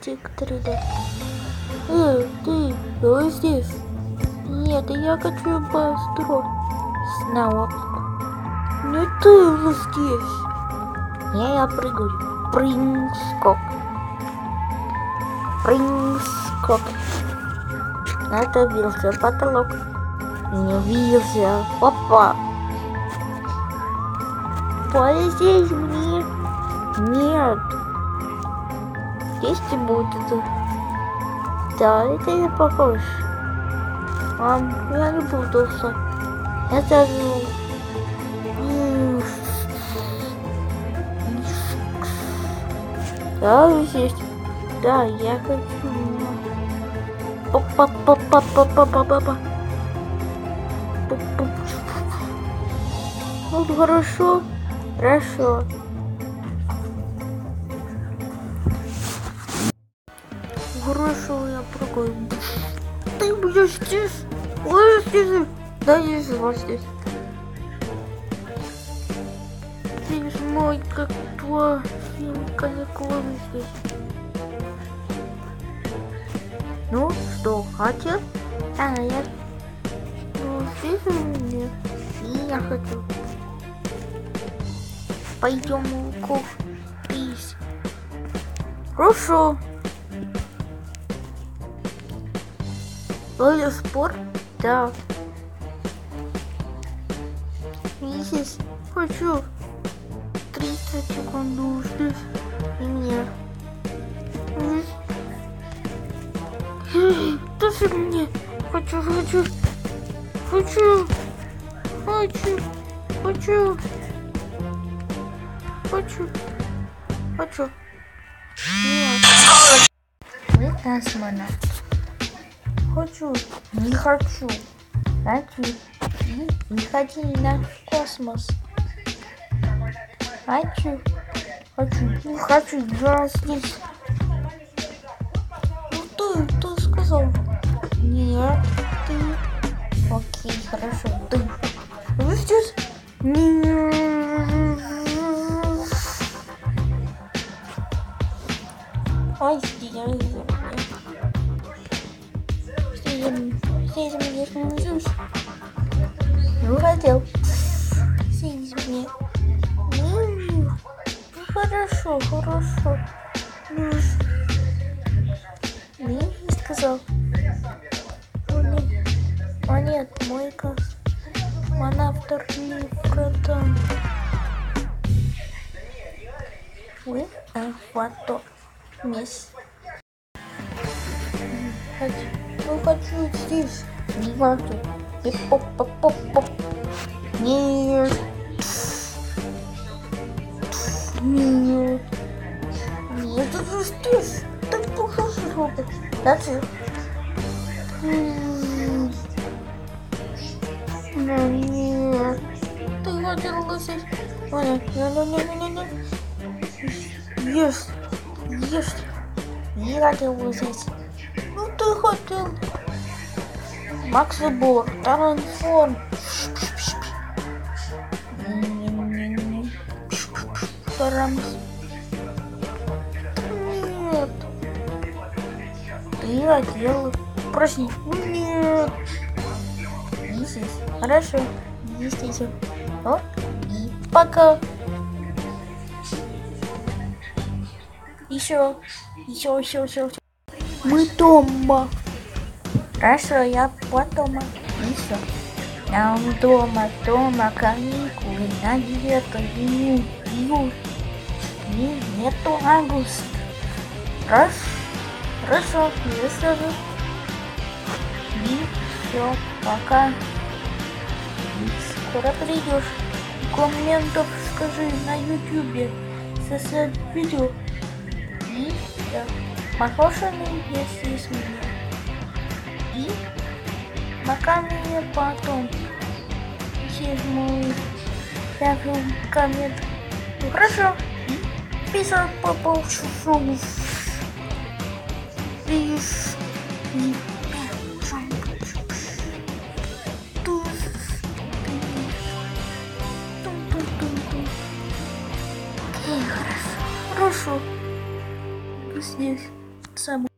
Тик 3D. Эй, ты, кто здесь? Нет, я хочу построить снова. Не ты же здесь. Я, я прыгаю. Прыг-скок. Прыг-скок. Это бился потолок. Не бился. Опа. Полететь мне. Нет. Здесь ты будет. Да, это не похож. Мам, я не все. Это ну... Да, здесь. Да, я хочу. Па-па-па-па-па-па-па-па. Пу-пу. Ну, хорошо. Хорошо. Хорошо, я прыгаю. Ты будешь здесь? Ой, здесь. Да, вот здесь. Здесь мой как твой каникулы здесь. Ну, что, хотел? А, я... Ну, здесь у меня. И я хочу. Пойдем купить. Хорошо. Ловля спор? Да. Месяц. Хочу. 30 секунд здесь. И мне. Тоже мне. Хочу, хочу. Хочу. Хочу. Хочу. Хочу. Хочу. Нет. Вы космонавт. Хочу. Не хочу. Хочу. Не ходи на космос. Хочу. Хочу. Не хочу. Я здесь. Ну ты, ты сказал. Нет, ты. Окей, хорошо, ты. Вы здесь? Нет. Ай, здесь. Здесь мне здесь Ну, хотел. Мне. Ну, Хорошо, хорошо. Ну, не сказал. О, нет. А нет, мой кос. Монавтор не продам. Вы а фото мисс. Хочу. Ну хочу здесь. Хочу. И поп поп поп поп. Нет. Нет. Нет, это здесь. Так плохо робот. М. Ну, Нет. Ты хотел лысеть. Ой, нет, нет, нет, нет, нет. Есть. Есть. Не хотел лысеть. Хотел. Макс Бор, Таранформ. Тарамс. Нет. Ты хотел. Прости. Нет. Не здесь. Хорошо. Здесь. Вот. И пока. Еще. Еще, еще, еще. еще. Мы дома. Хорошо, я вот дома. И все. Я дома, дома, каникулы, на лето, июнь, июль. И нету август. Раз. Хорошо, я скажу. И все, пока. И скоро придешь. Комментов скажи на ютубе. Создать видео. И я похожими, если с меня. И мне потом через мой первый коммент. Ну, хорошо. И писал по. И Окей, хорошо. Хорошо. Здесь. Це